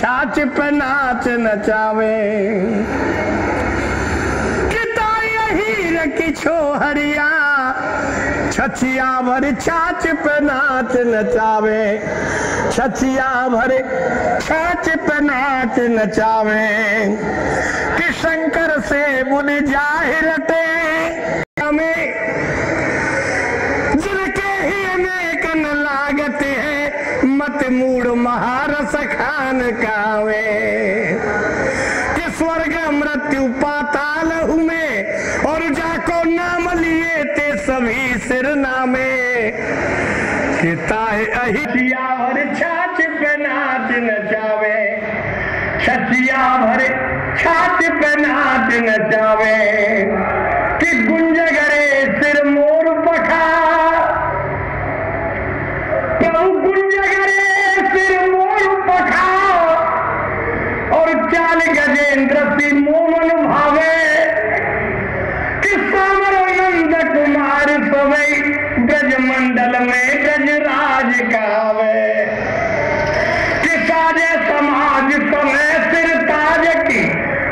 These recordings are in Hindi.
छाछ पे नाच नचावे। छोहरिया, छछिया भर छाछ पे नाच नचावे। छछिया भर छाछ पे नाच नचावे। कि शंकर से बुन जाहिरते हमें जिनके ही अनेक न लागत है, मत मूड महारस खान कावे। सिर नामे कि ताहे अहिया भर छाछ पे नाच नचावे छछिया भर छाछ पे नाच नचावे कि गुंज गरे सिर मोर पखा प्रभु गुंज गरे सिर मोर पखा और चाल गजेंद्र सी मोमन भावे। कि सामरानंद कुमार सवई गज मंडल में गजराज गावे। कि साजे समाज समय सिर ताज की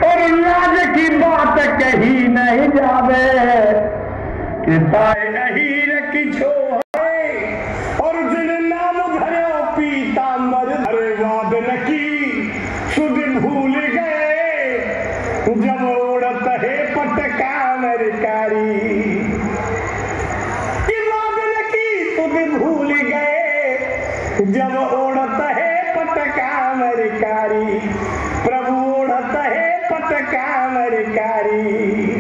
और लाज की बात कही नहीं जावे। कि ताए अहीर की छोहे और जिन नाम धरो पीताम्बर धरे वादन की। सुध भूल गए, जब उड़त है पटका मरकारी कि जब ओढ़त है पटका मरकारी प्रभु ओढ़त है पटका मरकारी